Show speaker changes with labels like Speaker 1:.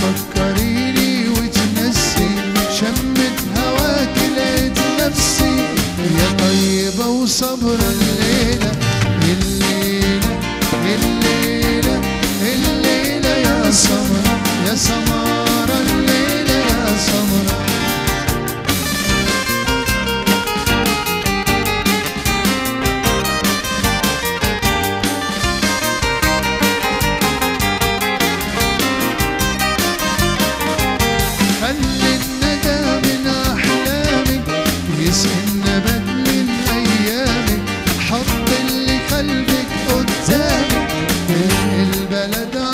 Speaker 1: فكريني هواك نفسي. يا طيبة الليل. البلد